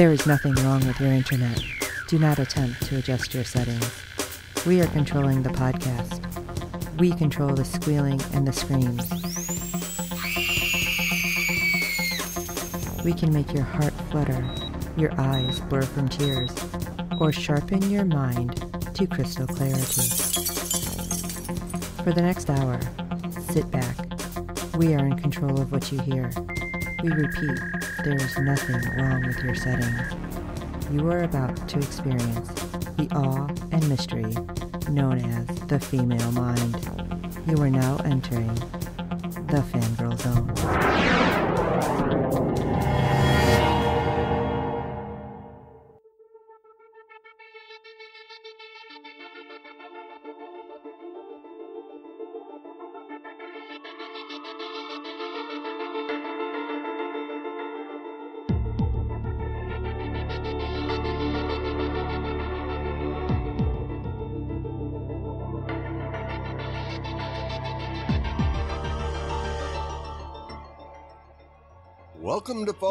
There is nothing wrong with your internet. Do not attempt to adjust your settings. We are controlling the podcast. We control the squealing and the screams. We can make your heart flutter, your eyes blur from tears, or sharpen your mind to crystal clarity. For the next hour, sit back. We are in control of what you hear. We repeat, there is nothing wrong with your setting. You are about to experience the awe and mystery known as the female mind. You are now entering the fangirl zone.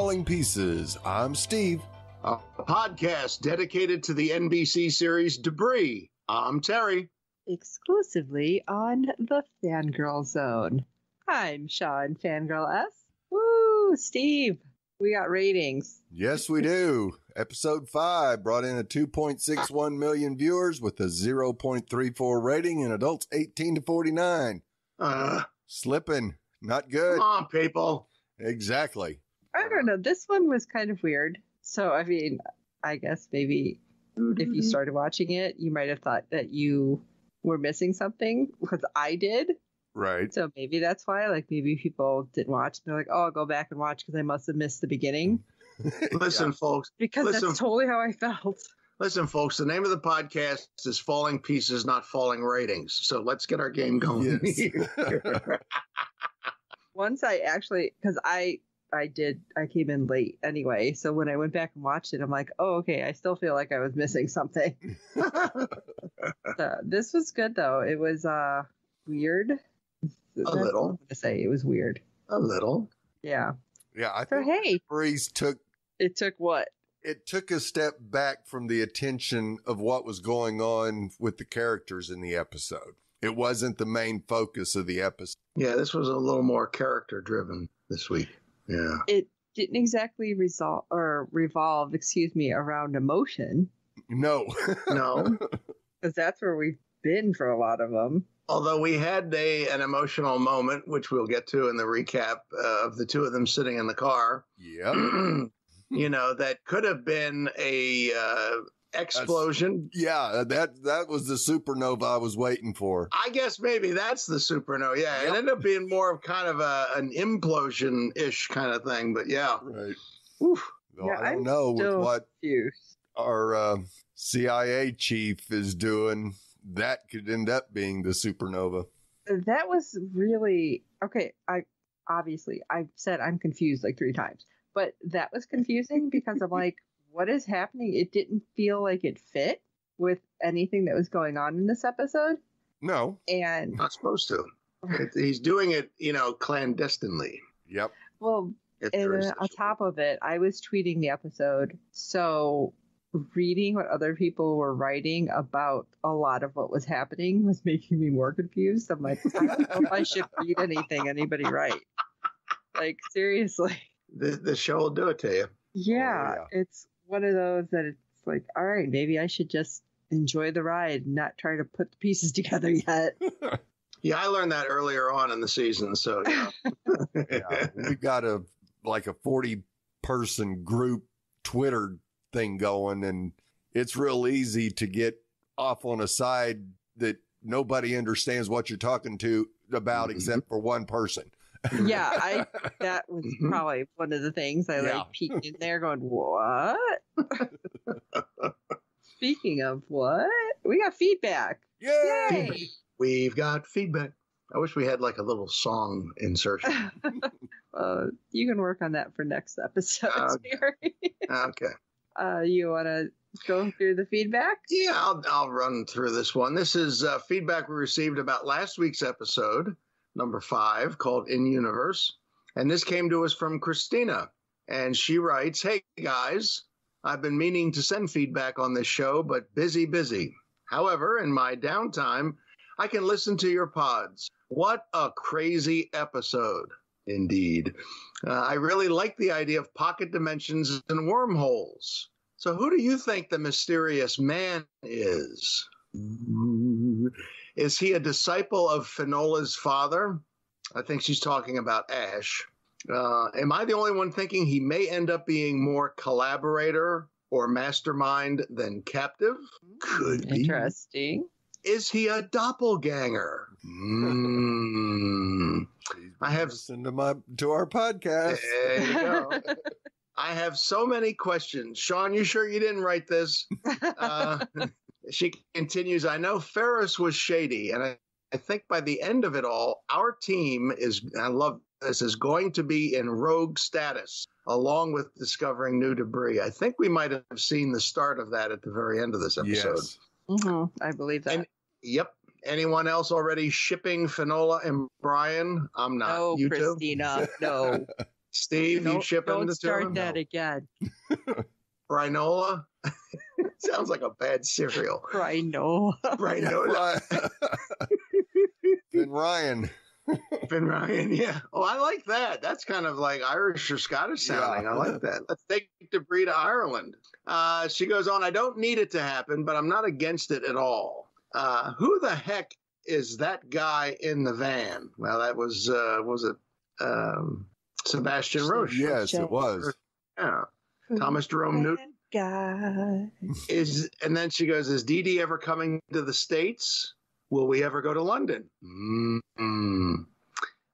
Falling Pieces. I'm Steve. A podcast dedicated to the NBC series Debris. I'm Terry. exclusively on the Fangirl Zone. I'm Sean Fangirl S. Woo, Steve. We got ratings. Yes, we do. Episode 5 brought in a 2.61 million viewers with a 0.34 rating in adults 18 to 49. Uh, Slipping. Not good. come on, people. Exactly. I don't know. This one was kind of weird. So, I mean, I guess maybe if you mm-hmm. started watching it, you might have thought that you were missing something because I did. Right. So maybe that's why. Like maybe people didn't watch. And They're like, oh, I'll go back and watch because I must have missed the beginning. Listen, folks. Because Listen. that's totally how I felt. Listen, folks. The name of the podcast is Falling Pieces, not Falling Ratings. So let's get our game going. Yes. once I actually because I I did I came in late anyway, so when I went back and watched it, I'm like, oh okay, I still feel like I was missing something. So, this was good though. It was uh weird. That's what little. I'm gonna say it was weird. A little. Yeah. yeah, I So think hey, Breeze took it took what? it took a step back from the attention of what was going on with the characters in the episode. It wasn't the main focus of the episode. Yeah, this was a little more character driven this week. Yeah. It didn't exactly resolve or revolve, excuse me, around emotion No. No. because that's where we've been for a lot of them. Although we had a an emotional moment, which we'll get to in the recap uh, of the two of them sitting in the car. Yeah. you know, that could have been a uh, explosion. Yeah, that that was the supernova I was waiting for. I guess maybe that's the supernova. Yeah, Yep. it ended up being more of kind of a an implosion ish kind of thing. But yeah, Right. Oof. Well, Yeah, I don't I'm know with what Confused. our uh, CIA chief is doing. That could end up being the supernova. that was really okay i obviously i said i'm confused like three times but that was confusing because i'm like what is happening it didn't feel like it fit with anything that was going on in this episode No. and not supposed to. Oh. It- he's doing it, you know, clandestinely. Yep. well and on top of it i was tweeting the episode so reading what other people were writing about a lot of what was happening was making me more confused i'm like i don't know if i should read anything anybody write like seriously the, the show will do it to you. yeah, oh, yeah. it's one of those that it's like all right maybe i should just enjoy the ride and not try to put the pieces together yet Yeah, I learned that earlier on in the season. So yeah. yeah, we've got a like a 40 person group Twitter thing going and it's real easy to get off on a side that nobody understands what you're talking to about Mhm. except for one person. Yeah i that was Mhm. probably one of the things i Yeah. like peeked in there going what speaking of what we got feedback Yay! Yay! We've got feedback. I wish we had like a little song insertion. uh, you can work on that for next episode Uh, Terry. okay. uh, you want to go through the feedback Yeah, I'll, I'll run through this one. This is uh, feedback we received about last week's episode, number five, called In Universe. And this came to us from Christina. And she writes Hey guys, I've been meaning to send feedback on this show, but busy, busy. However, in my downtime, I can listen to your pods. What a crazy episode. Indeed. Uh, I really like the idea of pocket dimensions and wormholes. So, who do you think the mysterious man is? Is he a disciple of Finola's father? I think she's talking about Ash. Uh, am I the only one thinking he may end up being more collaborator or mastermind than captive? Could be. Interesting. Is he a doppelganger? Mm. I have- listened to my to our podcast. There you go. I have so many questions. Sean, you sure you didn't write this? Uh, she continues, I know Ferris was shady, and I, I think by the end of it all, our team is, I love this, is going to be in rogue status along with discovering new debris. I think we might have seen the start of that at the very end of this episode. Yes. hmm I believe that. And- Yep. Anyone else already shipping Finola and Brian? I'm not. no, you two? Christina, no. Steve, you don't shipping don't the start that No. again. Brinola? Sounds like a bad cereal. Right, no. Brinola. Then Ryan. Finn Ryan, yeah. Oh, I like that. That's kind of like Irish or Scottish sounding. Yeah. I like that. Let's take debris to Ireland. Uh, she goes on, I don't need it to happen, but I'm not against it at all. Uh, who the heck is that guy in the van? Well, that was, uh, was it um, Sebastian Roche? Yes, it was. Yeah. Thomas Jerome Newton. Guy. Is and then she goes, "Is Dee Dee ever coming to the states? Will we ever go to London?" mm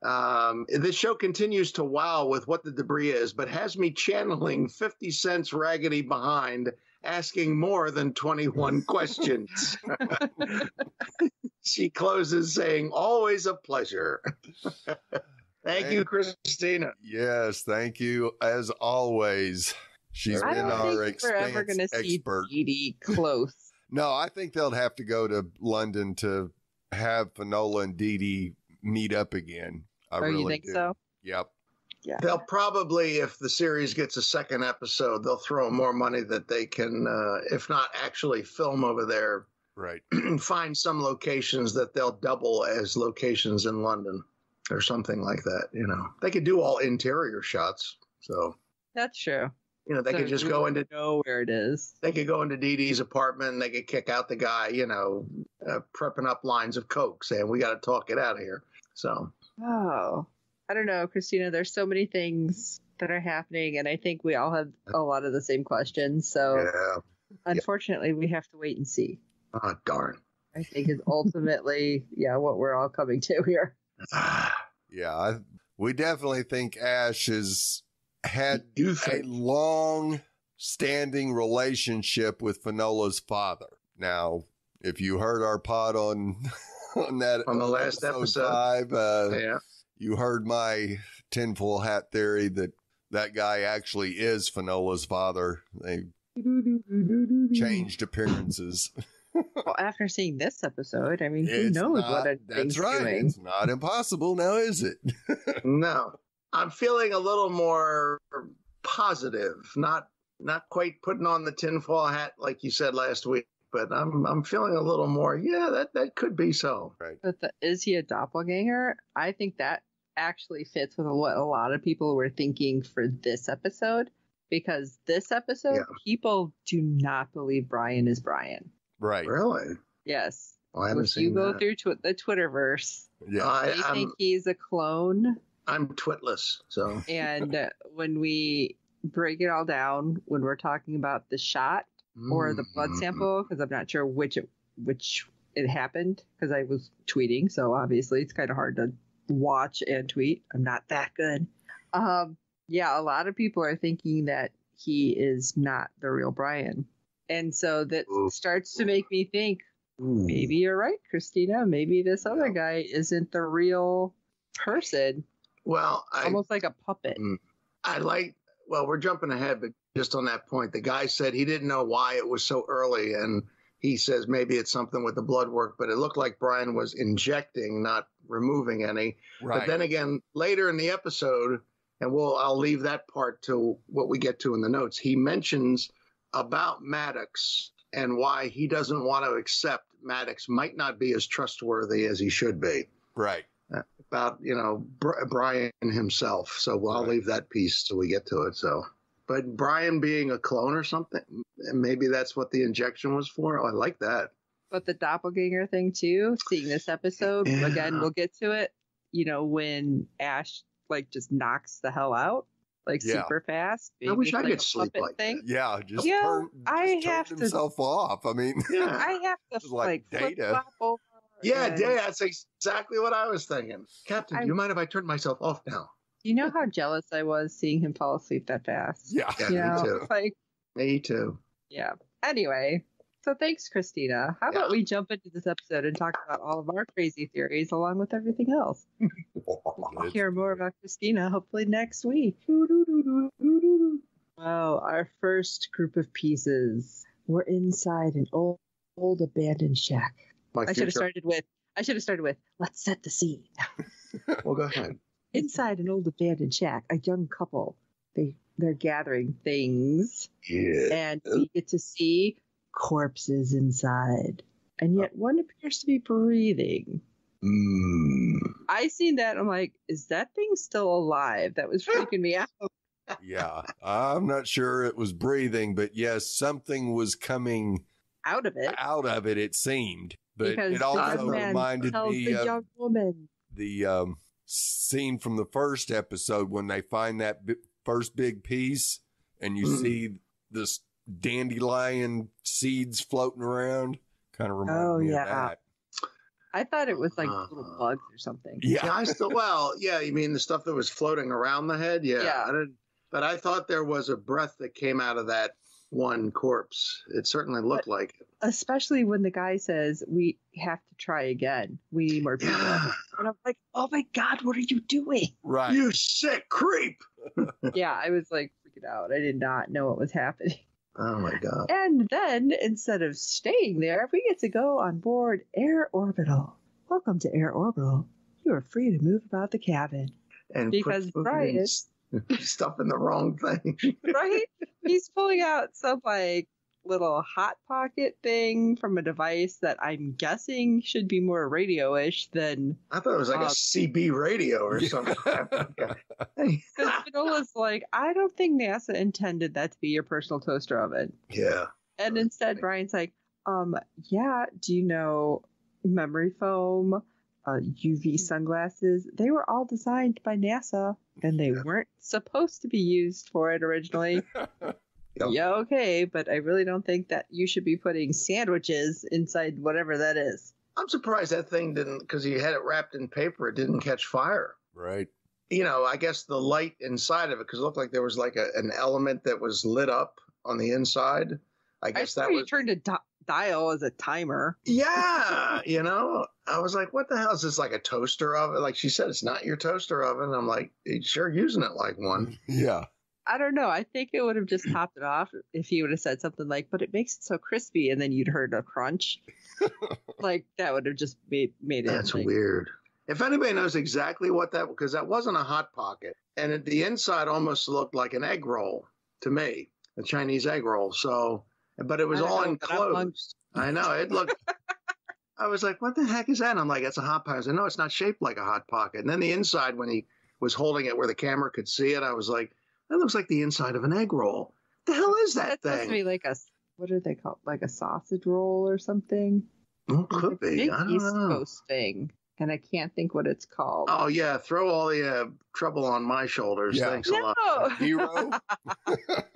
Um, this show continues to wow with what the debris is, but has me channeling Fifty Cent's Raggedy Behind, asking more than twenty-one questions. she closes saying, "Always a pleasure." Thank you, Christina. Yes, thank you as always. She's I been our think we're going to expanse see expert. Dee Dee close. No, I think they'll have to go to London to have Finola and Dee Dee meet up again. I oh, really you think do. so? Yep. Yeah. They'll probably, if the series gets a second episode, they'll throw more money that they can, uh, if not actually film over there, Right. find some locations that they'll double as locations in London or something like that. You know, they could do all interior shots. So, That's true. You know, they So could just go into, know where it is. they could go into Dee Dee's apartment and they could kick out the guy, you know, uh, prepping up lines of Coke saying, we got to talk it out of here. So, Oh, I don't know, Christina. There's so many things that are happening, and I think we all have a lot of the same questions. So, yeah. unfortunately, we have to wait and see. Oh, darn. I think is ultimately, yeah, what we're all coming to here. Yeah, I, we definitely think Ash has had you a long standing relationship with Finola's father. Now, if you heard our pod on on that On the last episode. five, uh, Yeah. you heard my tinfoil hat theory that that guy actually is Finola's father. They changed appearances. Well, after seeing this episode, I mean, who It's knows not- what a that's right. doing? It's not impossible now, is it? No, I'm feeling a little more positive. Not not quite putting on the tinfoil hat like you said last week, but I'm I'm feeling a little more. Yeah, that that could be so. Right. But the, is he a doppelganger? I think that actually fits with what a lot of people were thinking for this episode. Because this episode, Yeah. people do not believe Brian is Brian. right. Really? Yes. Well, I haven't if you go that. through tw- the Twitterverse, Yeah. I, they I'm think he's a clone. I'm twitless, so And uh, when we break it all down, when we're talking about the shot or the blood Mm. sample, because I'm not sure which it, which it happened, because I was tweeting, so obviously it's kind of hard to watch and tweet. I'm not that good. Um, yeah, a lot of people are thinking that he is not the real Brian, and so that Ooh. starts to make me think Ooh. maybe you're right, Christina. Maybe this other guy isn't the real person, Well, I almost like a puppet. Mm. I like. Well, we're jumping ahead, but just on that point, the guy said he didn't know why it was so early, and he says maybe it's something with the blood work, but it looked like Brian was injecting, not removing any. Right. But then again, later in the episode, and we'll I'll leave that part to what we get to in the notes. He mentions about Maddox and why he doesn't want to accept Maddox might not be as trustworthy as he should be. Right. About you know Br- Brian himself. So I'll Right. leave that piece till we get to it. So, but Brian being a clone or something, maybe that's what the injection was for. Oh, I like that. But the doppelganger thing too, seeing this episode Yeah. again, we'll get to it. You know, when Ash like just knocks the hell out, like Yeah. super fast. I wish I just, could sleep puppet like that. Yeah. Just Yeah, turn, I have turned to- himself off. I mean, Yeah. I have to Just like like, flip Data. flop over. Yeah, and- yeah, that's exactly what I was thinking. Captain, I- do you mind if I turn myself off now? You know how jealous I was seeing him fall asleep that fast. yeah. Yeah, You me too. like Me too. yeah. Anyway, so thanks, Christina. How about we jump into this episode and talk about all of our crazy theories along with everything else? It's- Hear more about Christina hopefully next week. Well, our first group of pieces. We're inside an old, old abandoned shack. My I should have started with. I should have started with. Let's set the scene. Well, go ahead. Inside an old abandoned shack, a young couple. They they're gathering things, Yeah. and we get to see corpses inside, and yet one appears to be breathing. Mm. I seen that. I'm like, is that thing still alive? That was freaking me out. yeah. I'm not sure it was breathing, but yes, something was coming Out of it. out of it, it seemed. But because it the also young man reminded tells me the of young woman. the um, scene from the first episode when they find that bi- first big piece and you Mm. see this dandelion seeds floating around. Kind of reminded Oh, me yeah. of that. I thought it was like Uh-huh. little bugs or something. Yeah, Yeah. I still. Well, yeah. You mean the stuff that was floating around the head? Yeah. Yeah. I didn't, but I thought there was a breath that came out of that one corpse. It certainly looked like it. Especially when the guy says, We have to try again. We need more people. Yeah. And I'm like, Oh my God, what are you doing? Right. You sick creep. yeah, I was like freaking out. I did not know what was happening. Oh my god. And then instead of staying there, we get to go on board Air Orbital. Welcome to Air Orbital. You are free to move about the cabin. And Because put Brian- s- stuff in the wrong thing. right? He's pulling out some like little hot pocket thing from a device that I'm guessing should be more radio-ish than I thought it was like Uh, a CB radio or Yeah. something. Hey. because Finola like, I don't think NASA intended that to be your personal toaster oven. yeah. And instead Brian's like, um, yeah, do you know memory foam, uh, UV sunglasses? They were all designed by NASA and they weren't supposed to be used for it originally. Yep. Yeah, okay, but I really don't think that you should be putting sandwiches inside whatever that is. I'm surprised that thing didn't, because he had it wrapped in paper, it didn't catch fire. right. You know, I guess the light inside of it, because it looked like there was like a, an element that was lit up on the inside. I I guess saw that you was. turned a di- dial as a timer. Yeah, you know, I was like, what the hell is this? Like a toaster oven? Like she said, it's not your toaster oven. I'm like, "It's sure using it like one. Yeah. I don't know. I think it would have just topped it off if he would have said something like, "But it makes it so crispy," and then you'd heard a crunch. like that would have just made made it. That's like- weird. If anybody knows exactly what that, because that wasn't a hot pocket, and it, the inside almost looked like an egg roll to me, a Chinese egg roll. So, but it was all know, but I'm hungry. enclosed. I know it looked. I was like, "What the heck is that?" And I'm like, "It's a hot pocket." I said, "No, it's not shaped like a hot pocket." And then the inside, when he was holding it where the camera could see it, I was like, "That looks like the inside of an egg roll." The hell is that That's supposed to thing? be like a what are they called? Like a sausage roll or something. Oh, could be. I don't East know. Coast thing, and I can't think what it's called. Oh yeah, throw all the uh, trouble on my shoulders. Yeah. Thanks a lot. no,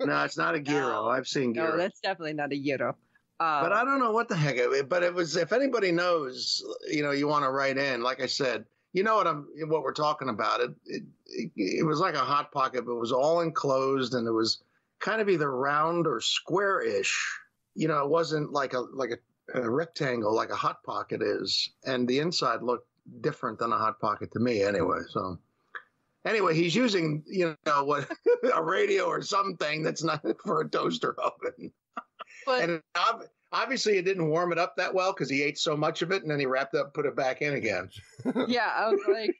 No, it's not a gyro. No. I've seen gyro. no, that's definitely not a gyro. Uh, but I don't know what the heck. It, but it was. If anybody knows, you know, you want to write in. Like I said, you know what I'm, what we're talking about. It, it, it, it was like a hot pocket, but it was all enclosed, and it was kind of either round or square-ish. You know, it wasn't like a like a, a rectangle like a hot pocket is, and the inside looked different than a hot pocket to me, anyway. So. Anyway, he's using, you know, what a radio or something that's not for a toaster oven. but And ob- obviously, it didn't warm it up that well because he ate so much of it, and then he wrapped it up, put it back in again. yeah, I was like,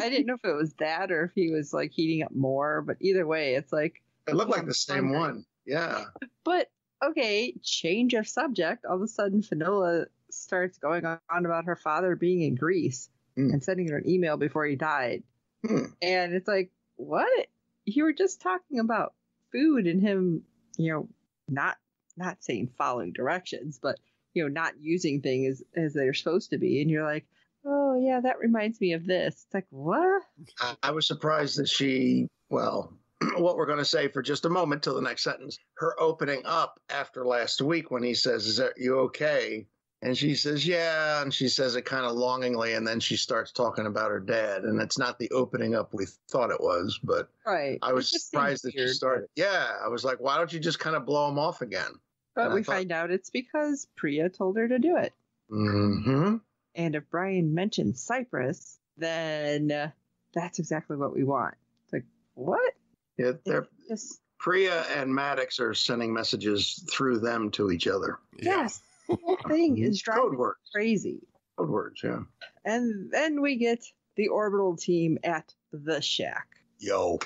I didn't know if it was that or if he was like heating up more. But either way, it's like, It looked like the same hungry. one. Yeah. but okay, change of subject. All of a sudden, Finola starts going on about her father being in Greece Hmm. and sending her an email before he died. Hmm. And it's like, what? You were just talking about food and him, you know, not not saying following directions, but you know, not using things as they're supposed to be. And you're like, oh yeah, that reminds me of this. It's like, what? I, I was surprised that she, well, what we're going to say for just a moment till the next sentence. Her opening up after last week when he says, "Is that you okay?" And she says, "Yeah," and she says it kind of longingly, and then she starts talking about her dad, and it's not the opening up we thought it was, but Right. I was surprised seems that she started. Yeah, I was like, why don't you just kind of blow him off again? But and we thought- find out it's because Priya told her to do it. Mm-hmm. And if Brian mentioned Cyprus, then uh, that's exactly what we want. It's like, what? Yeah, they're Just, Priya and Maddox are sending messages through them to each other. Yeah. yes. The whole thing is driving Code crazy. Code words, yeah. And then we get the orbital team at the shack Yo.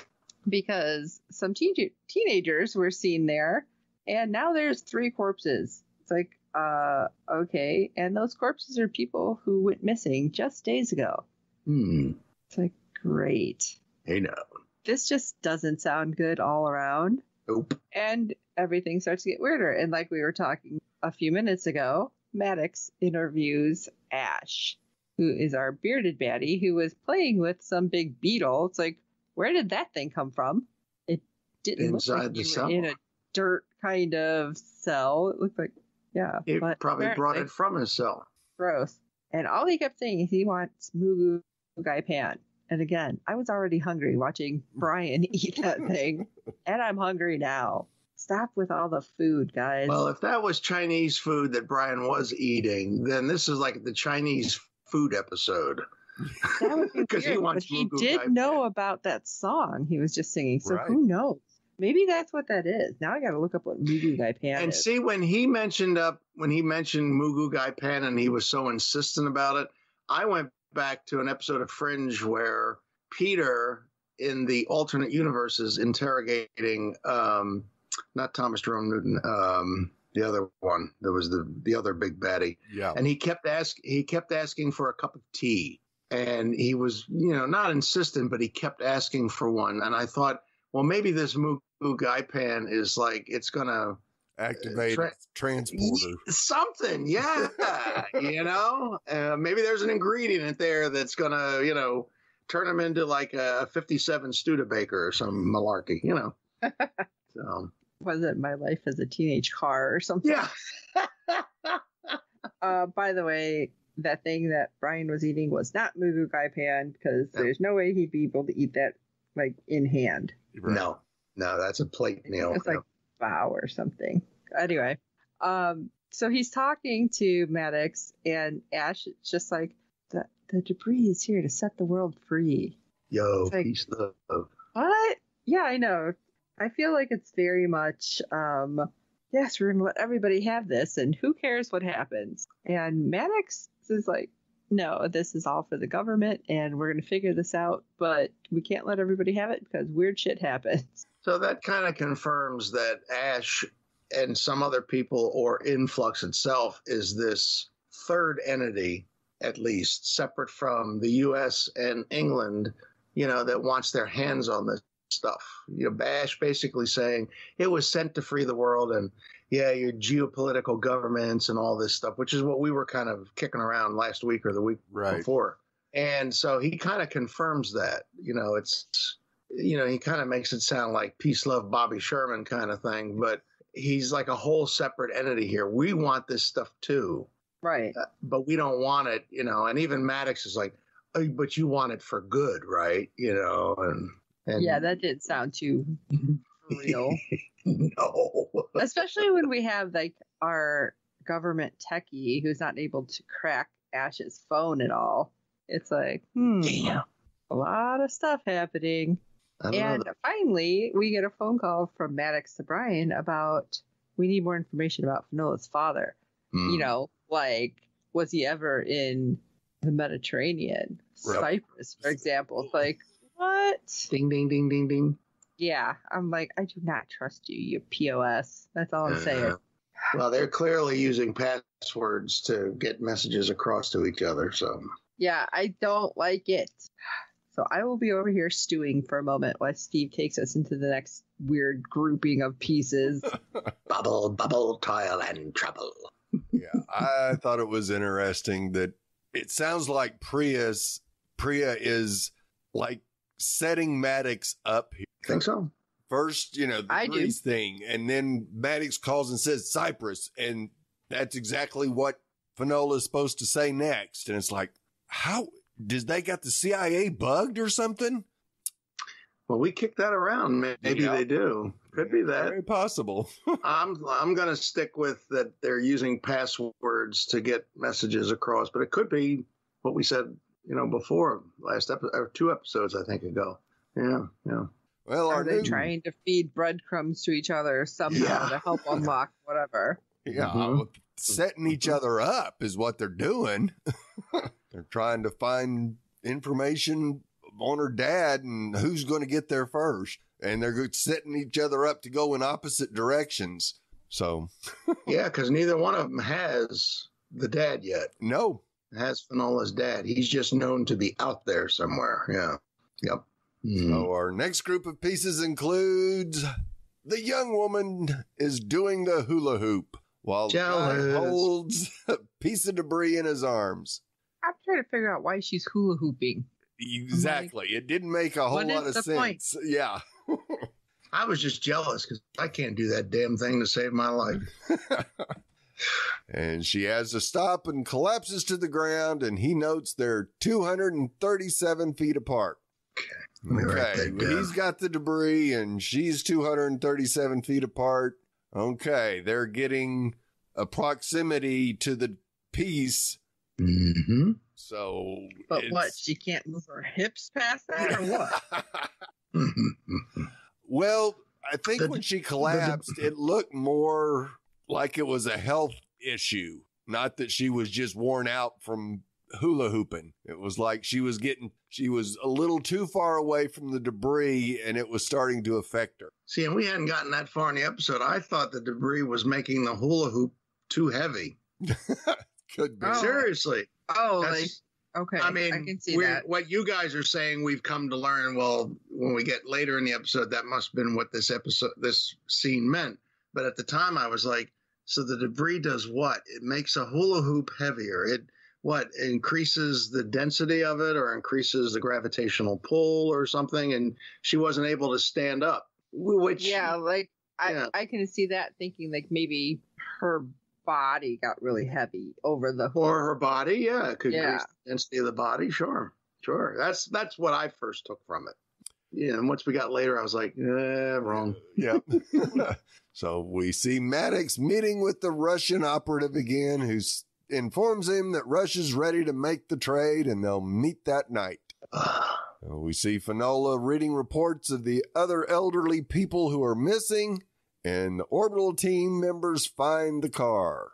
because some teen- teenagers were seen there, and now there's three corpses. It's like, uh, okay. And those corpses are people who went missing just days ago. Hmm. It's like, great. Hey now. This just doesn't sound good all around. Nope. And everything starts to get weirder. And like we were talking a few minutes ago, Maddox interviews Ash, who is our bearded baddie who was playing with some big beetle. It's like, where did that thing come from? It didn't look Inside like the cell. in a dirt kind of cell. It looked like, yeah, but probably brought it from his cell. gross. And all he kept saying is he wants Moo Goo Gai Pan. And again, I was already hungry watching Brian eat that thing, and I'm hungry now. Stop with all the food, guys. Well, if that was Chinese food that Brian was eating, then this is like the Chinese food episode. that would be 'cause he wants but he did Gai know Pan. about that song he was just singing. So Right. who knows? Maybe that's what that is. Now I got to look up what Moo Goo Gai Pan And is. see, when he mentioned up, when he mentioned Moo Goo Gai Pan and he was so insistent about it, I went back to an episode of Fringe where Peter in the alternate universe is interrogating, um, not Thomas Jerome Newton, um, the other one. There was the the other big baddie. Yeah. and he kept ask he kept asking for a cup of tea and he was you know not insistent but he kept asking for one and i thought well maybe this moo goo gai pan is like it's gonna Activate Tra- transporter. something yeah you know uh, maybe there's an ingredient there that's gonna you know turn him into like a 57 studebaker or some malarkey you know so Was it my life as a teenage car or something? yeah Uh, by the way, that thing that Brian was eating was not Moo Goo Gai Pan because No. there's no way he'd be able to eat that like in hand. Right. no no that's a plate meal It's like bow or something. Anyway, um, so he's talking to Maddox and Ash. It's just like the the debris is here to set the world free. yo it's like- peace love What? Yeah, I know. I feel like it's very much, um, yes, we're going to let everybody have this, and who cares what happens? And Maddox is like, no, this is all for the government, and we're going to figure this out, but we can't let everybody have it because weird shit happens. So that kind of confirms that Ash and some other people or Influx itself is this third entity, at least separate from the US and England, you know, that wants their hands on this stuff. You know, Ash basically saying it was sent to free the world and yeah, your geopolitical governments and all this stuff, which is what we were kind of kicking around last week or the week Right. before. And so he kind of confirms that, you know, it's, you know, he kind of makes it sound like peace, love, Bobby Sherman kind of thing, but he's like a whole separate entity here. We want this stuff too, Right. Uh, but we don't want it, you know. And even Maddox is like, but you want it for good, right? You know, and, and Yeah, that didn't sound too real. no, Especially when we have like our government techie who's not able to crack Ash's phone at all. It's like, hmm, Damn. a lot of stuff happening. And finally, we get a phone call from Maddox to Brian about we need more information about Finola's father. Hmm. You know, like was he ever in the Mediterranean. Cyprus, for example? It's like what? ding, ding, ding, ding, ding. Yeah, I'm like, I do not trust you, you POS. That's all I'm saying. Uh-huh. Well, they're clearly using passwords to get messages across to each other. So Yeah, I don't like it. So I will be over here stewing for a moment while Steve takes us into the next weird grouping of pieces. bubble, bubble, toil, and trouble. yeah, I thought it was interesting that it sounds like Prius Priya is like setting Maddox up here. Think so? First, you know, the I do. Greece thing, and then Maddox calls and says Cyprus, and that's exactly what Finola is supposed to say next. And it's like, how did they got the CIA bugged or something? Well, we kicked that around. Maybe Yeah. they do. Could be that. Very possible. I'm I'm going to stick with that. They're using passwords to get messages across, but it could be what we said, you know, before last episode or two episodes, I think ago. Yeah, yeah. Well, Are our they new- trying to feed breadcrumbs to each other somehow Yeah. to help unlock whatever? Yeah, Mhm. setting each other up is what they're doing. they're trying to find information on her dad and who's going to get there first. And they're setting each other up to go in opposite directions. So, Yeah, because neither one of them has the dad yet. no, Has Finola's dad. He's just known to be out there somewhere. Yeah. Yep. Mhm. So our next group of pieces includes the young woman is doing the hula hoop while the guy holds a piece of debris in his arms. I'm trying to figure out why she's hula hooping. Exactly. It didn't make a whole lot of the point? sense. Yeah. I was just jealous because I can't do that damn thing to save my life. And she has to stop and collapses to the ground, and he notes they're 237 feet apart. Let Okay, he's got the debris, and she's 237 feet apart. Okay, they're getting a proximity to the piece. Mm-hmm. So, But what? She can't move her hips past that, or what? well, I think The- when she collapsed, it looked more like it was a health issue, not that she was just worn out from hula hooping. It was like she was getting, she was a little too far away from the debris and it was starting to affect her. See, and we hadn't gotten that far in the episode. I thought the debris was making the hula hoop too heavy. Could be. Oh. Seriously. Oh, like okay. I mean, I can see that. what you guys are saying, we've come to learn. Well, when we get later in the episode, that must have been what this episode, this scene meant. But at the time, I was like, so the debris does what? It makes a hula hoop heavier. It what increases the density of it, or increases the gravitational pull, or something. And she wasn't able to stand up. Which Yeah, like I, Yeah. I can see that thinking like maybe her body got really heavy over the or her body, yeah, it could Yeah. increase the density of the body. Sure, sure. That's that's what I first took from it. Yeah, and once we got later, I was like, eh, wrong. Yep. so we see Maddox meeting with the Russian operative again, who informs him that Russia's ready to make the trade and they'll meet that night. We see Finola reading reports of the other elderly people who are missing, and the orbital team members find the car.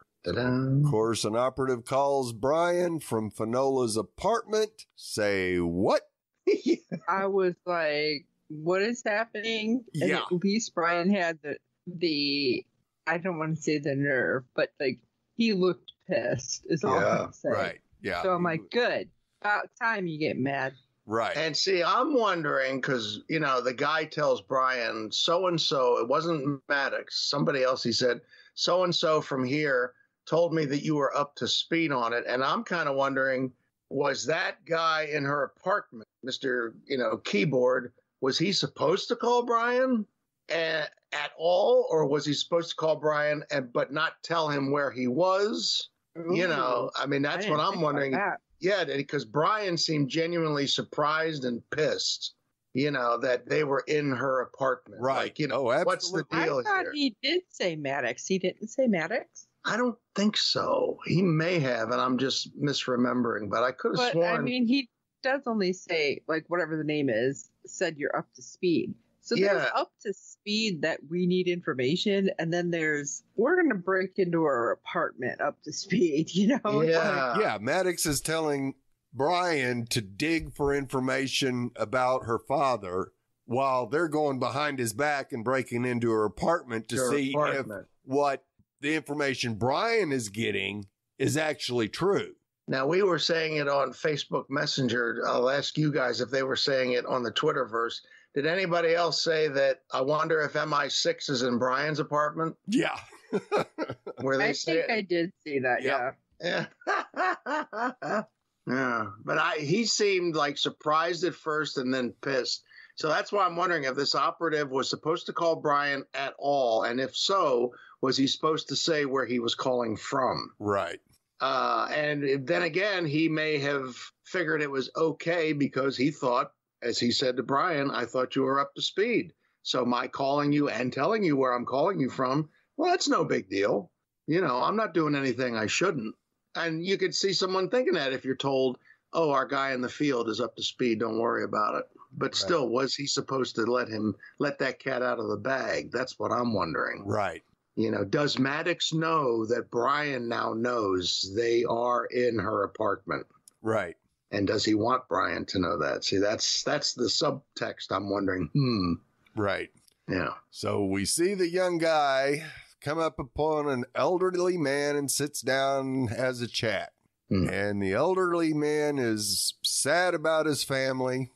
Of course, an operative calls Brian from Finola's apartment. Say what? I was like, what is happening? And Yeah. at least Brian had the the I don't want to say the nerve, but like he looked pissed is all Yeah, I'm saying. Right. Yeah. So I'm like, good. About time you get mad. right. And see, I'm wondering because you know the guy tells Brian so and so. It wasn't Maddox. Somebody else. He said so and so from here told me that you were up to speed on it, and I'm kind of wondering was that guy in her apartment, Mister, you know, keyboard? Was he supposed to call Brian at, at all, or was he supposed to call Brian and but not tell him where he was? You know, I mean, Ooh, I that's what I'm wondering. Yeah, because Brian seemed genuinely surprised and pissed, you know, that they were in her apartment. right. Like, you know, oh, what's the absolutely. I deal thought here? he did say Maddox. He didn't say Maddox. I don't think so. He may have, and I'm just misremembering, but I could have But sworn. I mean, he does only say like whatever the name is. Said you're up to speed. So there's up to speed that we need information, and then there's we're gonna break into her apartment up to speed. You know? It's yeah. yeah, Maddox is telling Brian to dig for information about her father, while they're going behind his back and breaking into her apartment to Your see if what the information Brian is getting is actually true. Now we were saying it on Facebook Messenger. I'll ask you guys if they were saying it on the Twitterverse. Did anybody else say that? I wonder if MI6 is in Brian's apartment, Yeah. where they I say think I did see that. Yeah. Yeah. Yeah. yeah. But I he seemed like surprised at first and then pissed. So that's why I'm wondering if this operative was supposed to call Brian at all. And if so, was he supposed to say where he was calling from? right. Uh, and then again, he may have figured it was okay because he thought, as he said to Brian, I thought you were up to speed. So my calling you and telling you where I'm calling you from, well, that's no big deal. You know, I'm not doing anything I shouldn't. And you could see someone thinking that if you're told, oh, our guy in the field is up to speed, don't worry about it. But still, was he supposed to let him let that cat out of the bag? That's what I'm wondering. Right. You know, does Maddox know that Brian now knows they are in her apartment? Right. And does he want Brian to know that? See, that's that's the subtext. I'm wondering. Hmm. Right. Yeah. So we see the young guy come up upon an elderly man and sits down and has a chat. Hmm. And the elderly man is sad about his family.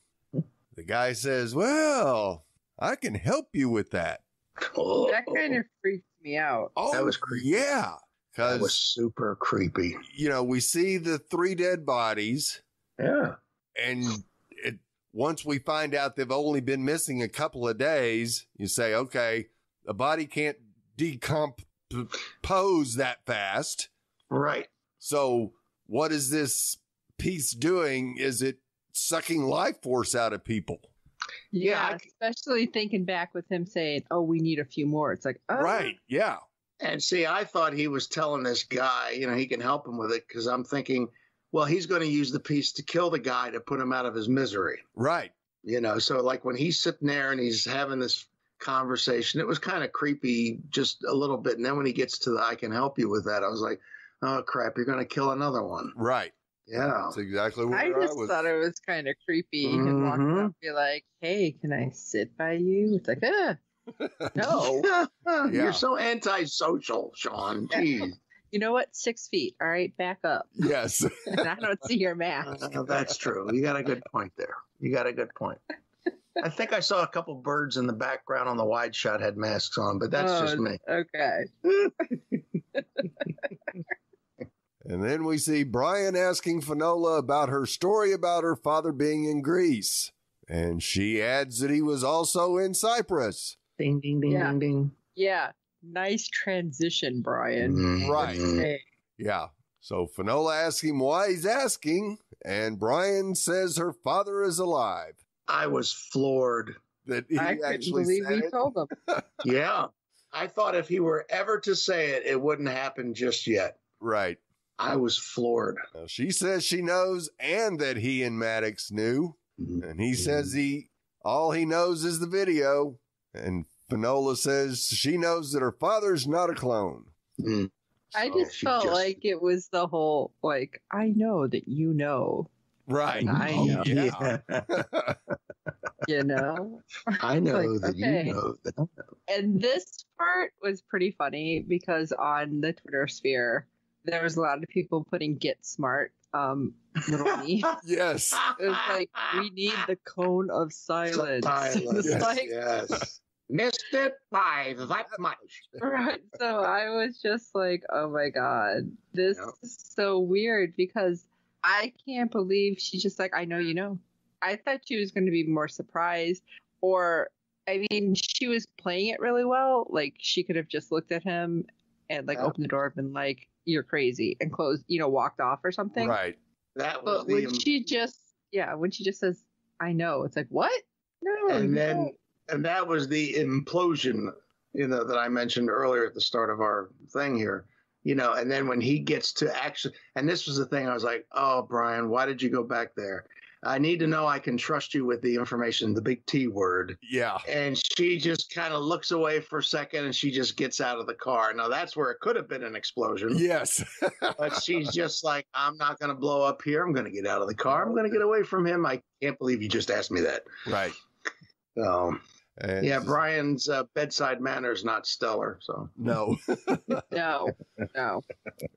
The guy says, Well, I can help you with that. That kind of freaked me out. Oh, That was creepy. Yeah. that was super creepy. you know, we see the three dead bodies, Yeah. and it, once we find out they've only been missing a couple of days, you say, okay, the body can't decompose that fast. Right. So, what is this piece doing? Is it sucking life force out of people? Yeah, Yeah, I c- especially thinking back with him saying, "Oh, we need a few more." It's like, oh, Right. Yeah. And see, I thought he was telling this guy, you know, he can help him with it because I'm thinking, well, he's going to use the piece to kill the guy to put him out of his misery. Right. you know so like when he's sitting there and he's having this conversation it was kind of creepy just a little bit and then when he gets to the i can help you with that i was like oh crap you're going to kill another one Right. Yeah That's exactly what I just was. thought it was kind of creepy. And walk up be like, "Hey, can I sit by you?" It's like, "Uh, no." Yeah. you're so antisocial sean Jeez. you know what? Six feet. All right, back up. yes. And I don't see your mask. Uh, that's true you got a good point there you got a good point i think i saw a couple birds in the background on the wide shot had masks on but that's just Oh, me Okay. And then we see Brian asking Finola about her story about her father being in Greece. And she adds that he was also in Cyprus. ding ding ding Yeah. ding ding Yeah. Nice transition, Brian. Mm, Right. Hey. Yeah. So Finola asks him why he's asking, and Brian says her father is alive. i was floored That he I couldn't actually believe said he it. told him. Yeah. I thought if he were ever to say it, it wouldn't happen just yet. Right. I was floored. Now, she says she knows and that he and Maddox knew. And he says he all he knows is the video. And Finola says she knows that her father's not a clone. Mm. I So just felt just- like it was the whole like I know that you know, Right. I Oh, know. yeah. you know. I know Like, that okay. you know that. I know. And this part was pretty funny because on the Twitter sphere, there was a lot of people putting "Get Smart." Um, little me. yes. It was like we need the cone of silence. Silence. Yes. like yes. Missed it by that much. right. So I was just like, oh my god, this Yep. is so weird because I can't believe she's just like, I know you know. I thought she was going to be more surprised, or I mean, she was playing it really well. Like she could have just looked at him and like Yeah. opened the door and been like, "You're crazy," and closed, you know, walked off or something. Right. That was But the. when she just, yeah, when she just says, "I know," it's like, what? No. and you then, don't. and that was the implosion, you know, that I mentioned earlier at the start of our thing here. You know, and then when he gets to actually, and this was the thing, I was like, oh, Brian, why did you go back there? I need to know I can trust you with the information, the big T word. Yeah. And she just kind of looks away for a second and she just gets out of the car. Now, that's where it could have been an explosion. Yes. But she's just like, I'm not going to blow up here. I'm going to get out of the car. I'm going to get away from him. I can't believe you just asked me that. right. So And yeah, Brian's uh, bedside manner is not stellar. So No. No, no.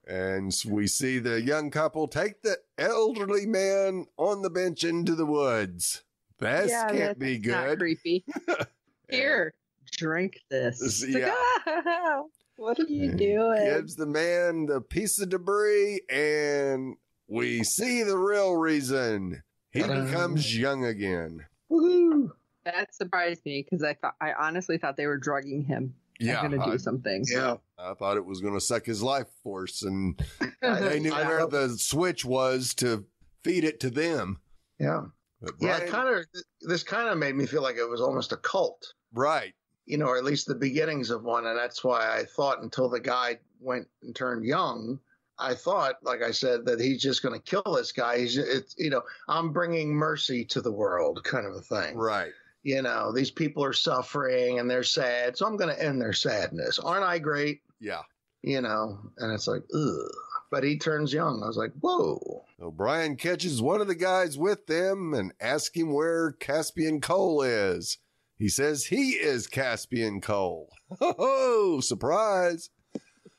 and we see the young couple take the elderly man on the bench into the woods. This yeah, can't that's be not good. creepy. Here, drink this. This- It's like, yeah. "Ah, what are you doing? Gives the man the piece of debris, and we see the real reason. He Ta-da. becomes young again. woohoo! That surprised me because I thought I honestly thought they were drugging him. Yeah, I'm gonna do something. Yeah, I thought it was going to suck his life force, and I- they knew I where the switch was to feed it to them. yeah, But yeah. Kind of. This kind of made me feel like it was almost a cult. right. you know, or at least the beginnings of one. And that's why I thought until the guy went and turned young, I thought, like I said, that he's just going to kill this guy. He's, it's, you know, I'm bringing mercy to the world, kind of a thing. Right. You know, these people are suffering and they're sad, so I'm going to end their sadness. Aren't I great? Yeah. You know, and it's like, ugh. But he turns young. I was like, whoa. O'Brien catches one of the guys with them and asks him where Caspian Coal is. He says he is Caspian Coal. Oh, surprise.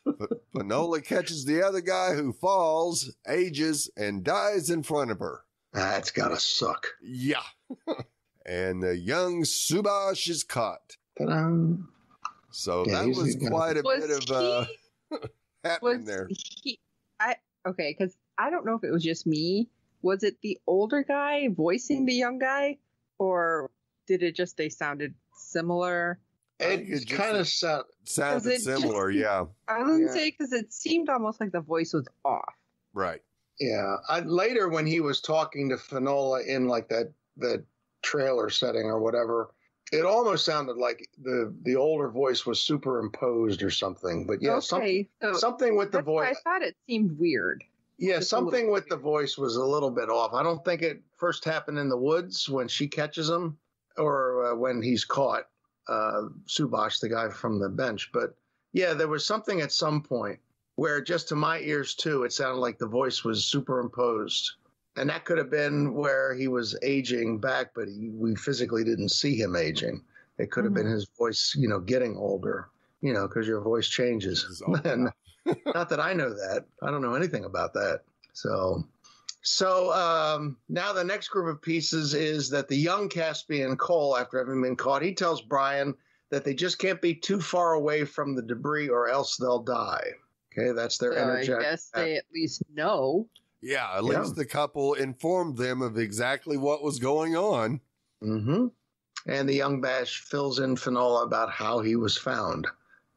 But Finola catches the other guy who falls, ages, and dies in front of her. That's got to suck. Yeah. and the young Subash is caught. Ta-da. So Yeah, that was quite a Was bit of uh, happening there. he? I okay because I don't know if it was just me. Was it the older guy voicing the young guy, or did it just they sounded similar? It It kind of sound, Sounded Was it just- similar. Yeah. I wouldn't Yeah. say because it seemed almost like the voice was off. Right. Yeah, I, later when he was talking to Finola in like that that trailer setting or whatever, it almost sounded like the the older voice was superimposed or something. But yeah, some, so something with the voice. I thought it seemed weird. Yeah, something with the voice was a little bit off. I don't think it first happened in the woods when she catches him, or uh, when he's caught. Uh, Subash, the guy from the bench, but yeah, there was something at some point where just to my ears too, it sounded like the voice was superimposed. And that could have been where he was aging back, but he, we physically didn't see him aging. It could have been his voice, you know, getting older, you know, because your voice changes. This is all- And not that I know that. I don't know anything about that. So, so um, now the next group of pieces is that the young Caspian Cole, after having been caught, he tells Brian that they just can't be too far away from the debris or else they'll die. Okay, that's their So I guess they at least know. Yeah, at Yeah. least the couple informed them of exactly what was going on. hmm And the young Bash fills in Finola about how he was found,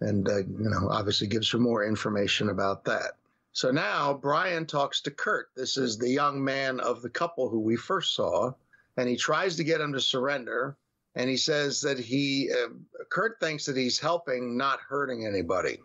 and uh, you know, obviously gives her more information about that. So now Brian talks to Kurt. This is the young man of the couple who we first saw, and he tries to get him to surrender. And he says that he, uh, Kurt thinks that he's helping, not hurting anybody.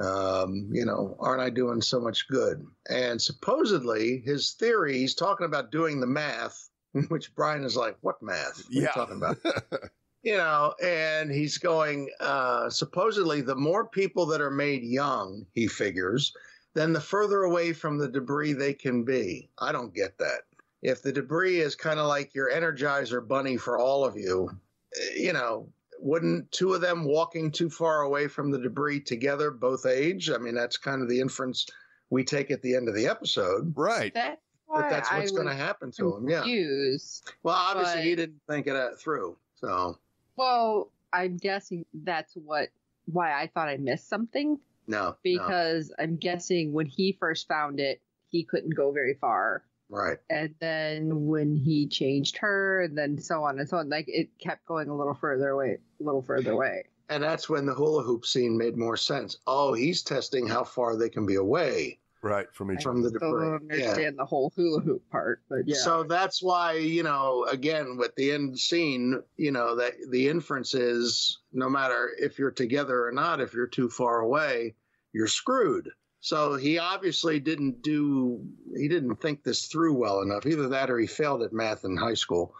Um, you know, aren't I doing so much good? And supposedly his theory, he's talking about doing the math, which Brian is like, what math? What are you talking about? you know, and he's going, uh, supposedly, the more people that are made young, he figures, then the further away from the debris they can be. I don't get that. If the debris is kind of like your Energizer bunny for all of you, eh, you know, wouldn't two of them walking too far away from the debris together both age? I mean, that's kind of the inference we take at the end of the episode. right. That's why But that's what's going to happen to him. Yeah. confused. Well, obviously, but- he didn't think it uh, through. So, Well, I'm guessing that's what why I thought I missed something no. no. because I'm guessing when he first found it, he couldn't go very far. Right. And then when he changed her, and then so on and so on, like it kept going a little further away, a little further away. And that's when the hula hoop scene made more sense. Oh, he's testing how far they can be away Right. From each from the I still don't debris. Yeah. understand the whole hula hoop part, but yeah. So that's why, you know, again, with the end scene, you know, that the inference is no matter if you're together or not, if you're too far away, you're screwed. So he obviously didn't do, he didn't think this through well enough. Either that or he failed at math in high school.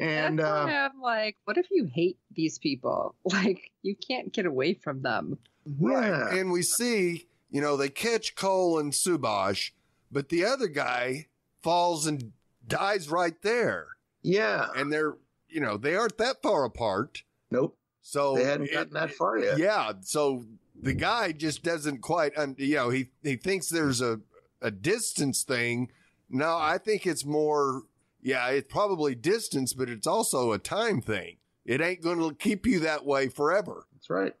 And, That's uh, why I'm like, what if you hate these people? Like, you can't get away from them. Right. yeah. And we see, you know, they catch Cole and Subash, but the other guy falls and dies right there. Yeah. And they're you know, they aren't that far apart. Nope. So They hadn't it- gotten that far yet. Yeah. So the guy just doesn't quite, you know, he, he thinks there's a, a distance thing. No, I think it's more, yeah, it's probably distance, but it's also a time thing. It ain't going to keep you that way forever. That's right.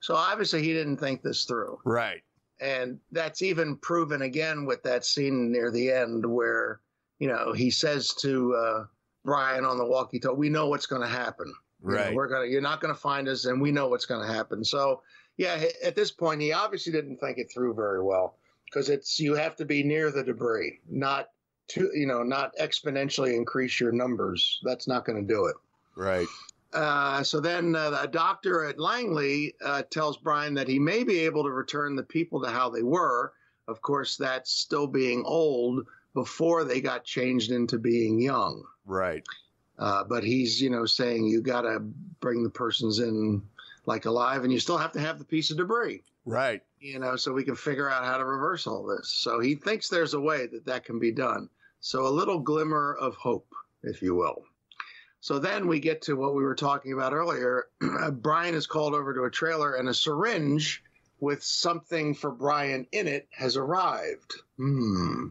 So obviously he didn't think this through. Right. And that's even proven again with that scene near the end where, you know, he says to uh, Brian on the walkie talkie, we know what's going to happen. You know, Right. we're gonna. You're not gonna find us, and we know what's gonna happen. So, yeah, at this point, he obviously didn't think it through very well because it's you have to be near the debris, not to you know, not exponentially increase your numbers. That's not going to do it. Right. Uh, so then uh, a doctor at Langley uh, tells Brian that he may be able to return the people to how they were. Of course, that's still being old before they got changed into being young. Right. Uh, but he's, you know, saying you got to bring the persons in like alive, and you still have to have the piece of debris, Right. you know, so we can figure out how to reverse all this. So he thinks there's a way that that can be done. So a little glimmer of hope, if you will. So then we get to what we were talking about earlier. Brian is called over to a trailer, and a syringe with something for Brian in it has arrived. Hmm.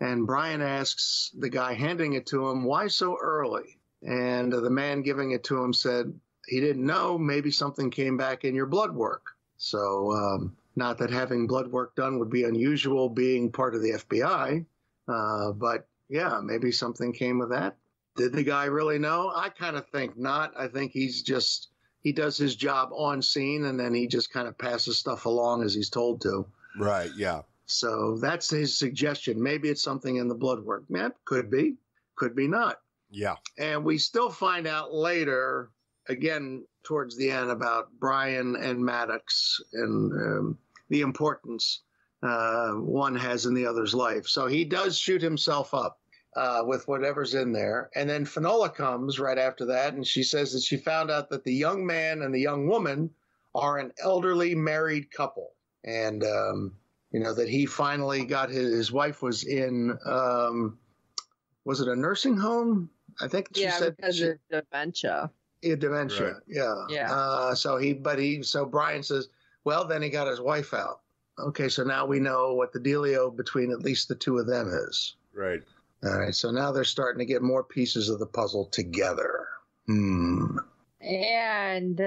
And Brian asks the guy handing it to him, why so early? And the man giving it to him said he didn't know. Maybe something came back in your blood work. So, um, not that having blood work done would be unusual being part of the FBI, uh, but yeah, maybe something came of that. Did the guy really know? I kind of think not. I think he's just, he does his job on scene and then he just kind of passes stuff along as he's told to. Right. Yeah. So that's his suggestion. Maybe it's something in the blood work. Man, could be, could be not. Yeah. And we still find out later, again, towards the end, about Brian and Maddox and um, the importance uh, one has in the other's life. So he does shoot himself up uh, with whatever's in there. And then Finola comes right after that, and she says that she found out that the young man and the young woman are an elderly married couple. And, um, you know, that he finally got his, his wife was in, um, was it a nursing home? I think she yeah, said because she- of dementia. Yeah, dementia. Right. Yeah. Yeah. Uh, so he, but he, so Brian says, well, then he got his wife out. Okay, so now we know what the dealio between at least the two of them is. Right. All right, so now they're starting to get more pieces of the puzzle together. Hmm. And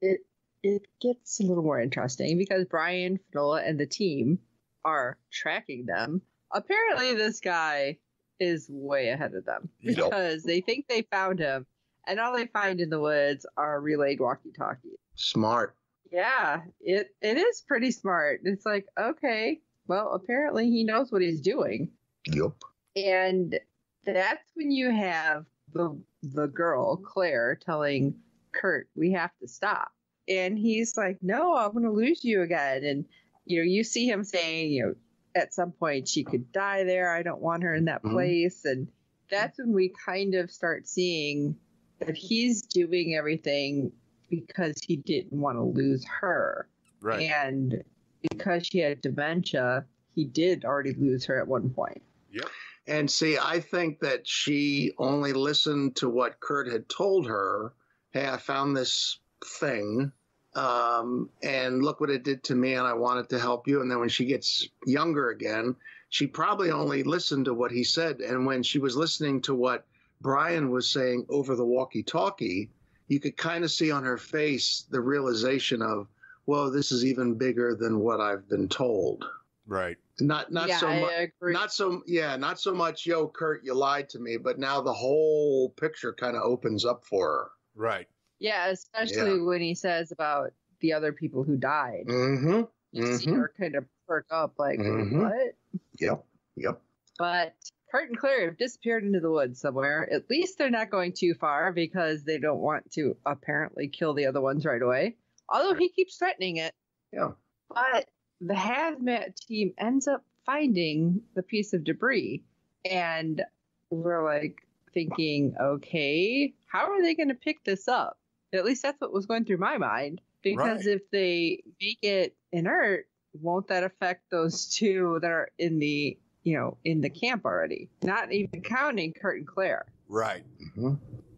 it it gets a little more interesting because Brian, Finola, and the team are tracking them. Apparently, this guy is way ahead of them Yep. because they think they found him, and all they find in the woods are relayed walkie-talkies. Smart. Yeah, it it is pretty smart. It's like, okay, well, apparently he knows what he's doing. Yep. And that's when you have the the girl, Claire, telling Kurt, we have to stop. And he's like, No, I'm gonna lose you again. And you know, you see him saying, you know, at some point she could die there. I don't want her in that Mhm. place. And that's when we kind of start seeing that he's doing everything because he didn't want to lose her. Right. And because she had dementia, he did already lose her at one point. Yep. And see, I think that she only listened to what Kurt had told her. Hey, I found this thing, um, and look what it did to me, and I wanted to help you. And then when she gets younger again, she probably only listened to what he said. And when she was listening to what Brian was saying over the walkie talkie, you could kind of see on her face the realization of, whoa, this is even bigger than what I've been told. Right. Not not yeah, so much not so yeah not so much yo kurt you lied to me but now the whole picture kind of opens up for her. Right. Yeah, especially when he says about the other people who died. mm-hmm You see Mhm. her kind of perk up, like, Mhm. what? yep yep But Kurt and Claire have disappeared into the woods somewhere. At least they're not going too far because they don't want to apparently kill the other ones right away. Although he keeps threatening it. yeah But the hazmat team ends up finding the piece of debris. And we're like thinking, okay, how are they going to pick this up? At least that's what was going through my mind. Because Right. if they make it inert, won't that affect those two that are in the, you know, in the camp already? Not even counting Kurt and Claire. Right. hmm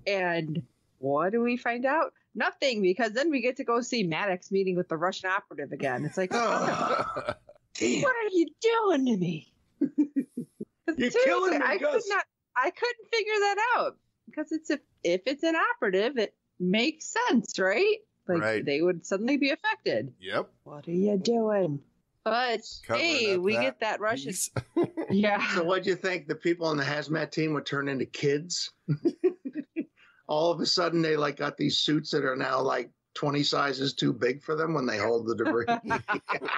And what do we find out? Nothing, because then we get to go see Maddox meeting with the Russian operative again. It's like, Oh, what are you doing to me? 'Cause You're killing me, I could not. I couldn't figure that out because it's a, if it's an operative, it makes sense, right? Like Right. they would suddenly be affected. yep. What are you doing? But hey, we get that Russian. Yeah. So what do you think? The people on the hazmat team would turn into kids? All of a sudden, they like got these suits that are now like 20 sizes too big for them when they hold the debris.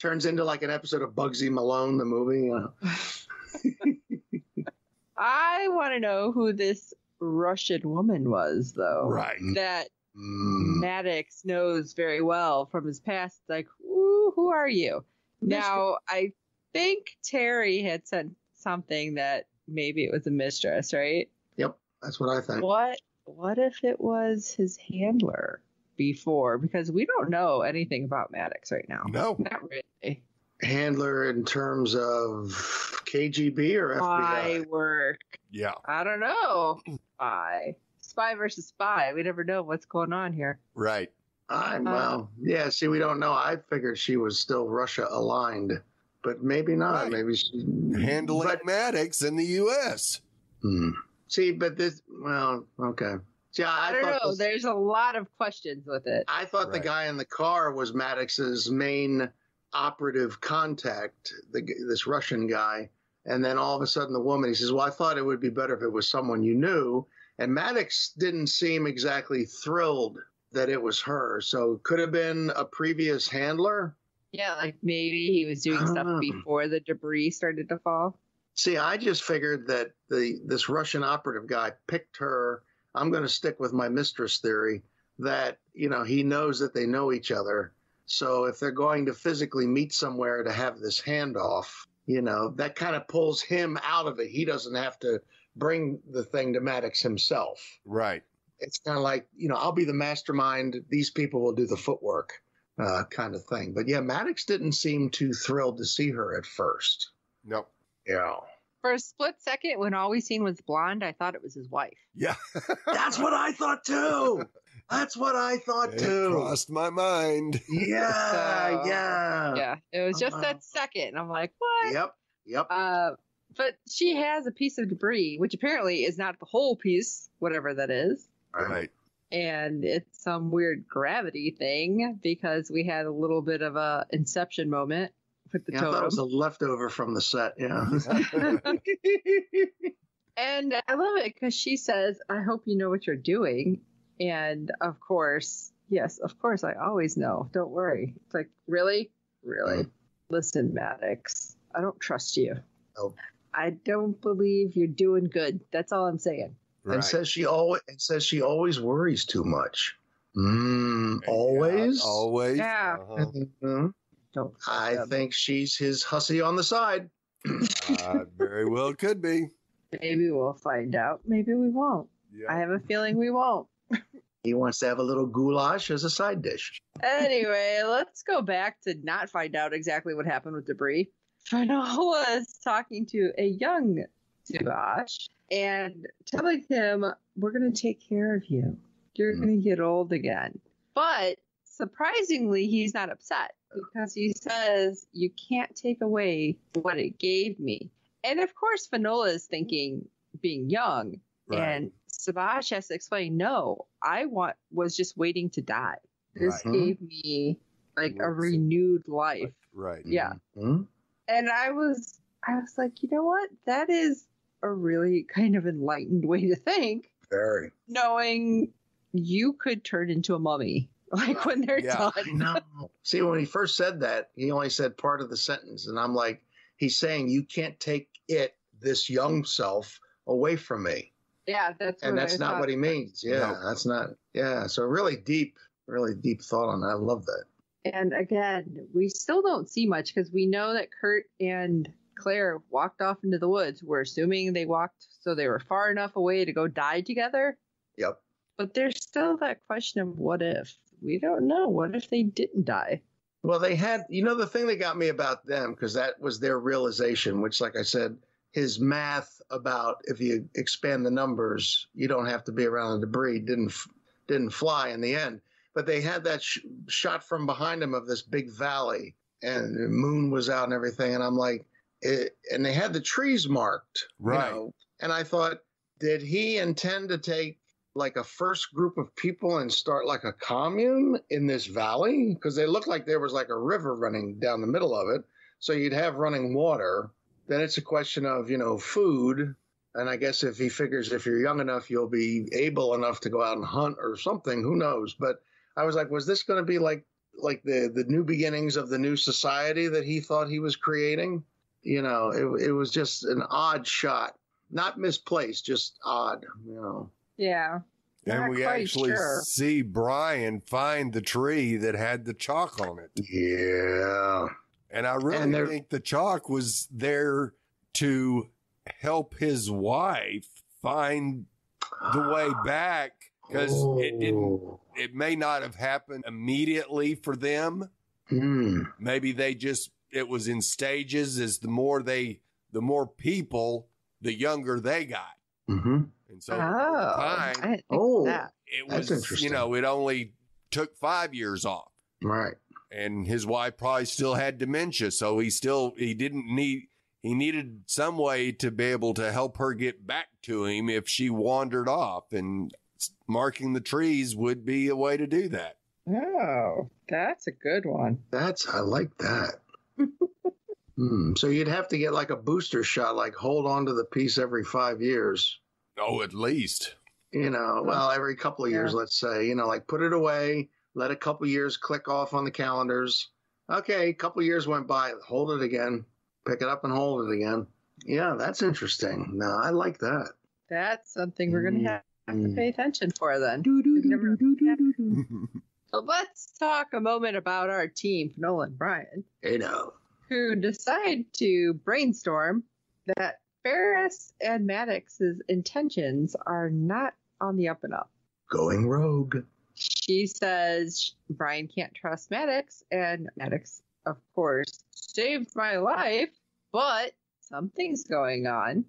Turns into like an episode of Bugsy Malone, the movie. You know? I want to know who this Russian woman was, though. right. That Mm. Maddox knows very well from his past. Like, Ooh, who are you? Now, I think Terry had said something that maybe it was a mistress, right? Yep, that's what I think. What? What if it was his handler before? Because we don't know anything about Maddox right now. No. Not really. Handler in terms of KGB or FBI? Spy work. Yeah. I don't know. Spy. Spy versus spy. We never know what's going on here. Right. I Uh, well, yeah. See, we don't know. I figured she was still Russia aligned, but maybe not. Right. Maybe she Handling But, Maddox in the U.S. hmm. See, but this. Well, okay. See, I, I, don't thought know. this- There's a lot of questions with it. I thought the guy in the car was Maddox's main operative contact, the, this Russian guy. And then all of a sudden, the woman, he says, Well, I thought it would be better if it was someone you knew. And Maddox didn't seem exactly thrilled that it was her. So it could have been a previous handler. Yeah, like maybe he was doing Ah. stuff before the debris started to fall. See, I just figured that the this Russian operative guy picked her. I'm going to stick with my mistress theory that you know he knows that they know each other. So if they're going to physically meet somewhere to have this handoff, you know that kind of pulls him out of it. He doesn't have to bring the thing to Maddox himself. Right. It's kind of like you know I'll be the mastermind. These people will do the footwork, uh, kind of thing. But yeah, Maddox didn't seem too thrilled to see her at first. Nope. Yeah. For a split second, when all we seen was blonde, I thought it was his wife. Yeah. That's what I thought too. That's what I thought It too. crossed my mind. Yeah, So, yeah. yeah, it was just Uh-huh. that second. I'm like, what? Yep, yep. Uh, but she has a piece of debris, which apparently is not the whole piece, whatever that is. Right. And it's some weird gravity thing because we had a little bit of a inception moment with the Yeah, I thought it was a leftover from the set. Yeah. and I love it because she says, I hope you know what you're doing. And of course, yes, of course, I always know. Don't worry. It's like, really? Really? Mm. Listen, Maddox, I don't trust you. Oh. I don't believe you're doing good. That's all I'm saying. And says she always it says she always worries too much. Mm, Yeah, always. always. Yeah. Uh-huh. Mhm. Don't. I them. think she's his hussy on the side. Uh, very well could be. Maybe we'll find out. Maybe we won't. Yeah. I have a feeling we won't. He wants to have a little goulash as a side dish. Anyway, let's go back to not find out exactly what happened with debris. Finola is talking to a young Subash and telling him, We're going to take care of you. You're Hmm. going to get old again. But surprisingly, he's not upset because he says, You can't take away what it gave me. And of course, Finola is thinking, being young, Right. and Subash has to explain, no, I want was just waiting to die. This Right. gave me like a renewed life. Right. Yeah. Mhm. And I was I was like, you know what? That is a really kind of enlightened way to think, Very. knowing you could turn into a mummy. Like when they're Yeah. done. No. See, when he first said that, he only said part of the sentence. And I'm like, he's saying, you can't take it, this young self, away from me. Yeah, that's And that's I not thought. what he means. Yeah, No. that's not. Yeah. So really deep, really deep thought on that. I love that. And again, we still don't see much because we know that Kurt and Claire walked off into the woods. We're assuming they walked so they were far enough away to go die together. Yep. But there's still that question of what if? We don't know. What if they didn't die? Well, they had, you know, the thing that got me about them, because that was their realization, which, like I said, his math about if you expand the numbers, you don't have to be around the debris didn't didn't fly in the end. But they had that sh- shot from behind him of this big valley, and the moon was out and everything. And I'm like, it, and they had the trees marked, Right. You know? And I thought, did he intend to take like a first group of people and start like a commune in this valley? Because they looked like there was like a river running down the middle of it. So you'd have running water. Then it's a question of, you know, food. And I guess if he figures if you're young enough, you'll be able enough to go out and hunt or something. Who knows? But I was like, was this going to be like like the the new beginnings of the new society that he thought he was creating? You know, it it was just an odd shot, not misplaced, just odd. You know. Yeah. And Not we actually sure. see Brian find the tree that had the chalk on it. Yeah. And I really And there- think the chalk was there to help his wife find the way back because it didn't Oh. It may not have happened immediately for them. Hmm. Maybe they just it was in stages as the more they the more people, the younger they got. Mm-hmm. And so oh, time, Oh. of that. it that's was you know, it only took five years off. Right. and his wife probably still had dementia so he still he didn't need he needed some way to be able to help her get back to him if she wandered off and s- marking the trees would be a way to do that Oh, that's a good one. That's I like that. hmm. So you'd have to get like a booster shot, like hold on to the piece every five years. oh at least You know, well, every couple of years, Yeah. let's say. You know, like put it away, let a couple years click off on the calendars. Okay, a couple years went by, hold it again, pick it up and hold it again. Yeah, that's interesting. No, I like that. That's something we're going to have to pay attention for then. So let's talk a moment about our team, Nolan Bryan, You know, who decide to brainstorm that Ferris and Maddox's intentions are not on the up and up. going rogue. She says Brian can't trust Maddox, and Maddox, of course, saved my life, but something's going on.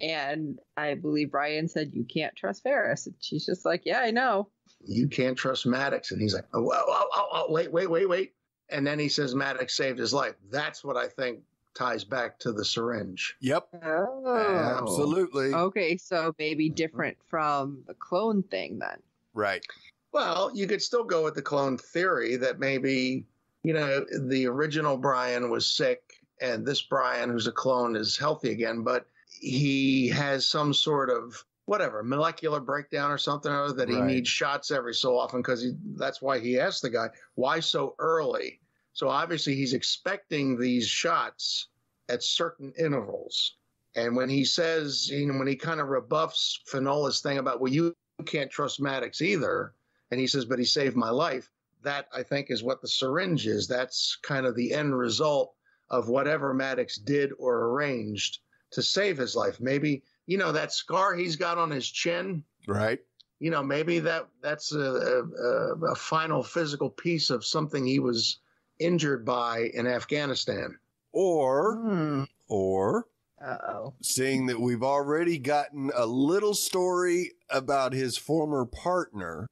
And I believe Brian said, You can't trust Ferris. And she's just like, Yeah, I know. you can't trust Maddox. And he's like, oh, oh, oh, oh, oh, wait, wait, wait, wait. And then he says Maddox saved his life. That's what I think ties back to the syringe. yep Oh. absolutely Okay, so maybe different from the clone thing then. right Well, you could still go with the clone theory that maybe, you know, the original Brian was sick and this Brian, who's a clone, is healthy again, but he has some sort of whatever molecular breakdown or something or that he Right. needs shots every so often because that's why he asked the guy why so early? So obviously he's expecting these shots at certain intervals. And when he says you know when he kind of rebuffs Finola's thing about well you can't trust Maddox either and he says but he saved my life that i think is what the syringe is. That's kind of the end result of whatever Maddox did or arranged to save his life. Maybe you know that scar he's got on his chin right. you know maybe that that's a, a, a final physical piece of something he was injured by in afghanistan. Or Hmm. or Uh oh. seeing that we've already gotten a little story about his former partner.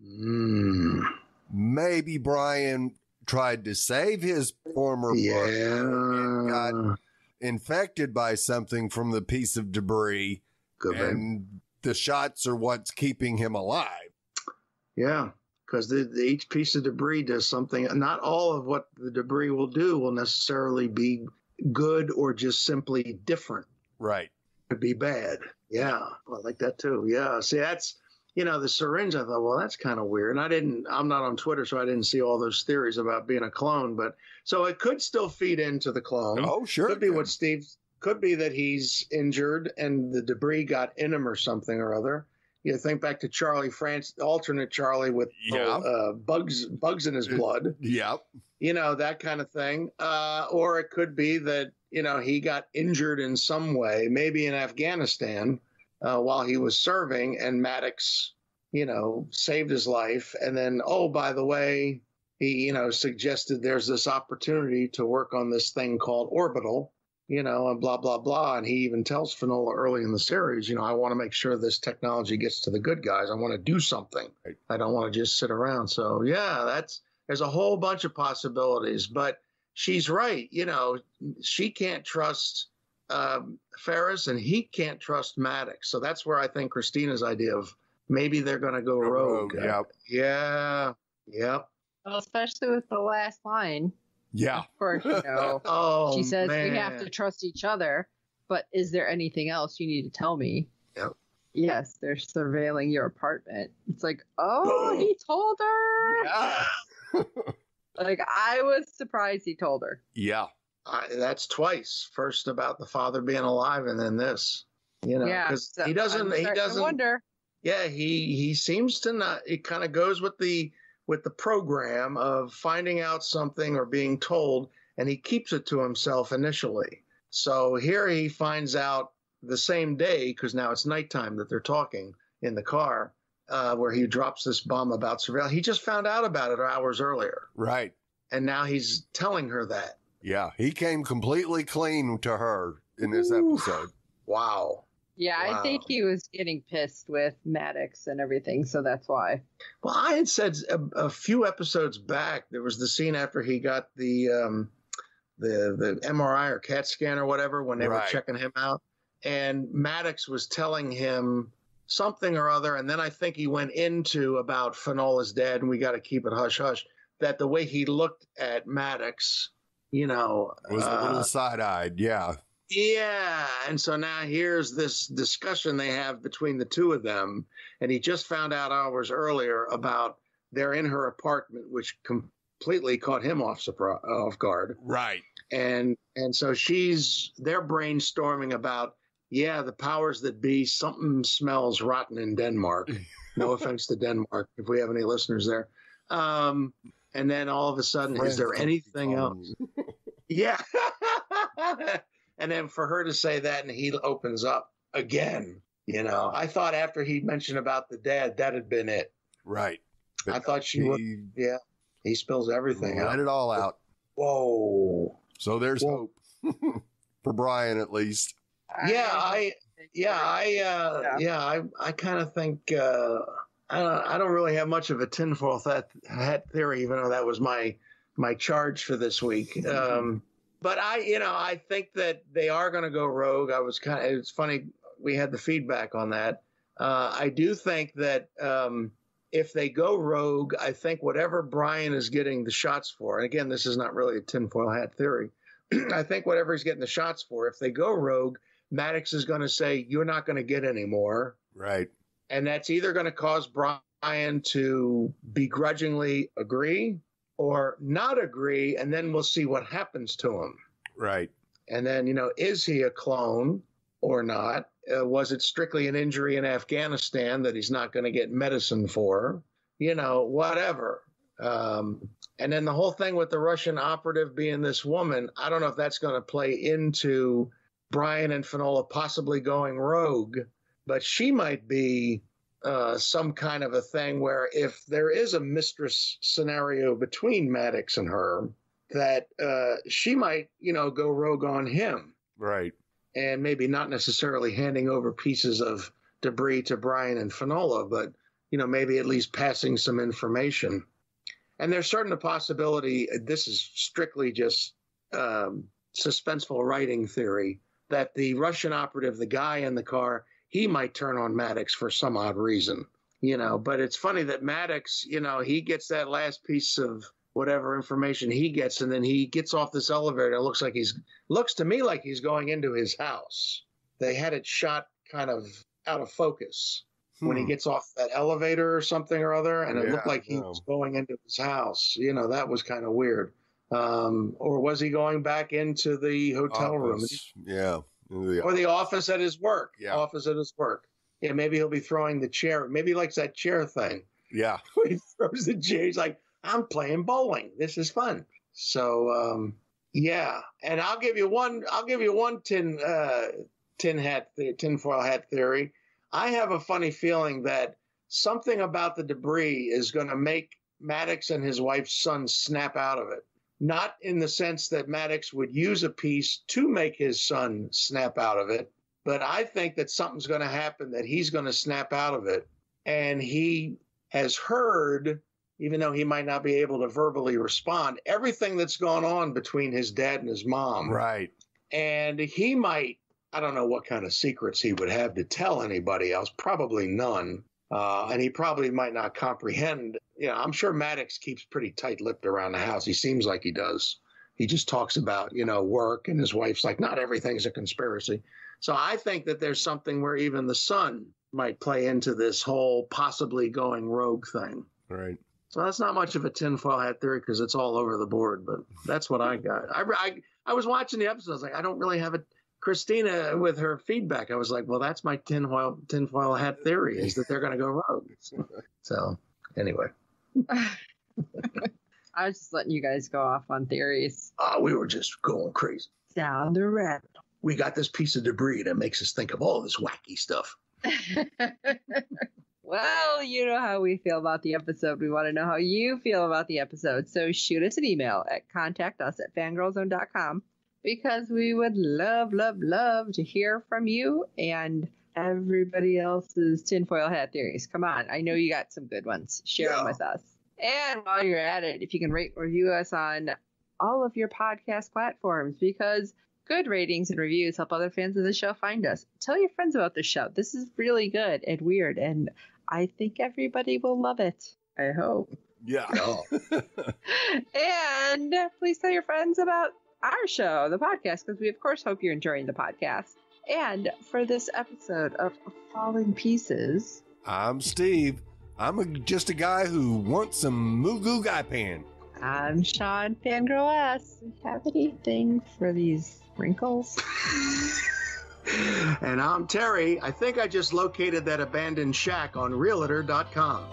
Mm, maybe brian tried to save his former partner yeah got infected by something from the piece of debris man. and the shots are what's keeping him alive Yeah, because the, the, each piece of debris does something. Not all of what the debris will do will necessarily be good or just simply different. right Could be bad. Yeah, I like that too. Yeah, see, that's you know the syringe. I thought, well, that's kind of weird. And I didn't. I'm not on Twitter, so I didn't see all those theories about being a clone. But so it could still feed into the clone. oh sure Could be what Steve. Could be that he's injured and the debris got in him or something or other. You think back to Charlie France, alternate Charlie with Yeah. uh, bugs bugs in his blood. yep You know that kind of thing. Uh, or it could be that you know he got injured in some way, maybe in Afghanistan uh, while he was serving, and Maddox, you know, saved his life. And then, oh, by the way, he you know suggested there's this opportunity to work on this thing called orbital you know, and blah, blah, blah. And he even tells Finola early in the series, you know, I want to make sure this technology gets to the good guys. I want to do something. I don't want to just sit around. So, yeah, that's, there's a whole bunch of possibilities. But she's right. You know, she can't trust um, Ferris and he can't trust Maddox. So that's where I think Christina's idea of maybe they're going to go Go rogue. rogue, yep. Yeah. Yep. Well, especially with the last line. Yeah. Of course, you know. Oh, she says man. we have to trust each other, but is there anything else you need to tell me? Yep. Yes, they're surveilling your apartment. It's like, oh, he told her. Yeah. Like I was surprised he told her. Yeah. I, that's twice. First about the father being alive, and then this. You know, yeah, because so he doesn't. I'm He doesn't. wonder. Yeah, he he seems to not. It kind of goes with the with the program of finding out something or being told, and he keeps it to himself initially. So here he finds out the same day because now it's nighttime that they're talking in the car, uh, where he drops this bomb about surveillance. He just found out about it hours earlier, Right. and now he's telling her that. Yeah. He came completely clean to her in this Ooh. episode. Wow. Yeah, I think he was getting pissed with Maddox and everything, so that's why. Well, I had said a, a few episodes back there was the scene after he got the um, the the MRI or CAT scan or whatever when they were checking him out, and Maddox was telling him something or other, and then I think he went into about Finola's dead, and we got to keep it hush hush. That the way he looked at Maddox, you know, it Was a uh, little side eyed. Yeah. yeah, and so now here's this discussion they have between the two of them, and he just found out hours earlier about they're in her apartment, which completely caught him off surprise, off guard, Right. and and so she's they're brainstorming about yeah the powers that be something smells rotten in Denmark. no offense to Denmark if we have any listeners there, um, and then all of a sudden, is there anything else? Yeah. and then for her to say that and he opens up again, you know, I thought after he mentioned about the dad, that had been it. Right. I thought she would, yeah. He spills everything let out. it all out. Whoa. So there's Well- hope for Brian at least. Yeah, I, yeah, I, uh, Yeah. yeah, I, I kind of think, uh, I don't, I don't really have much of a tinfoil hat, hat theory, even though that was my, my charge for this week. Um, but I, you know, I think that they are going to go rogue. I was kind of, it's funny. We had the feedback on that. Uh, I do think that, um, if they go rogue, I think whatever Brian is getting the shots for, and again, this is not really a tinfoil hat theory. I think whatever he's getting the shots for, if they go rogue, Maddox is going to say, You're not going to get any more. Right. And that's either going to cause Brian to begrudgingly agree or not agree. And then we'll see what happens to him. Right. And then, you know, is he a clone or not? Uh, was it strictly an injury in Afghanistan that he's not going to get medicine for? You know, whatever. Um, and then the whole thing with the Russian operative being this woman, I don't know if that's going to play into Brian and Finola possibly going rogue, but she might be uh, some kind of a thing where if there is a mistress scenario between Maddox and her, that uh, she might, you know, go rogue on him Right. and maybe not necessarily handing over pieces of debris to Brian and Finola, but you know maybe at least passing some information. And there's certain a possibility. This is strictly just um, suspenseful writing theory that the Russian operative, the guy in the car, he might turn on Maddox for some odd reason. You know, but it's funny that Maddox, you know, he gets that last piece of whatever information he gets, and then he gets off this elevator. It looks like he's looks to me like he's going into his house. They had it shot kind of out of focus when he Hmm. gets off that elevator or something or other, and it looked like he was going into his house. You know, that was kind of weird. Um, or was he going back into the hotel room Yeah. The or the office at his work? Yeah. Office at his work. Yeah, maybe he'll be throwing the chair. Maybe he likes that chair thing. Yeah. he throws the chair. He's like, I'm playing bowling. This is fun. So um, yeah, and I'll give you one. I'll give you one tin uh, tin hat the tinfoil hat theory. I have a funny feeling that something about the debris is going to make Maddox and his wife's son snap out of it. Not in the sense that Maddox would use a piece to make his son snap out of it, but I think that something's going to happen that he's going to snap out of it. And he has heard, even though he might not be able to verbally respond, everything that's gone on between his dad and his mom. Right. And he might, I don't know what kind of secrets he would have to tell anybody else, probably none. Uh, and he probably might not comprehend. You know, I'm sure Maddox keeps pretty tight lipped around the house. He seems like he does. He just talks about, you know, work, and his wife's like, not everything's a conspiracy. So I think that there's something where even the son might play into this whole possibly going rogue thing. Right. So that's not much of a tinfoil hat theory because it's all over the board, but that's what I got. I, I, I was watching the episode. I was like, I don't really have a Christina with her feedback. I was like, well, that's my tinfoil tinfoil hat theory is that they're going to go rogue. So anyway, I was just letting you guys go off on theories. uh, we were just going crazy. Down the rabbit. We got this piece of debris that makes us think of all this wacky stuff. well, you know how we feel about the episode. We want to know how you feel about the episode. So shoot us an email at contact us at fangirlzone.com because we would love, love, love to hear from you and everybody else's tinfoil hat theories. Come on. I know you got some good ones. Share them with us. And while you're at it, if you can rate and review us on all of your podcast platforms because good ratings and reviews help other fans of the show find us. Tell your friends about the show. This is really good and weird, and I think everybody will love it. I hope. Yeah. And please tell your friends about our show, the podcast, because we, of course, hope you're enjoying the podcast. And for this episode of Falling Pieces, I'm Steve. I'm a, just a guy who wants some Moo Goo Gai Pan. I'm Sean Fangirl S. Do you have anything for these wrinkles? and I'm Terry. I think I just located that abandoned shack on realtor.com.